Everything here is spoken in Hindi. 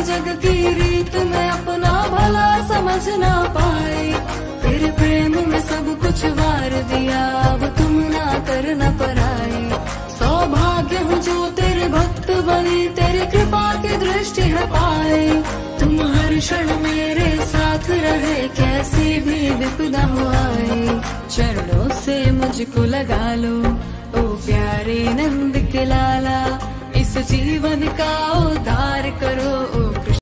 की रीत में अपना भला समझ ना पाए। तेरे प्रेम में सब कुछ वार दिया, अब तुम ना करना पराए। सौभाग्य हूँ जो तेरे भक्त बने, तेरी कृपा की दृष्टि है पाए। तुम हर क्षण मेरे साथ रहे, कैसी भी विपदा हो आए चरणों से मुझको लगा लो, ओ प्यारे नंद के लाला, इस जीवन का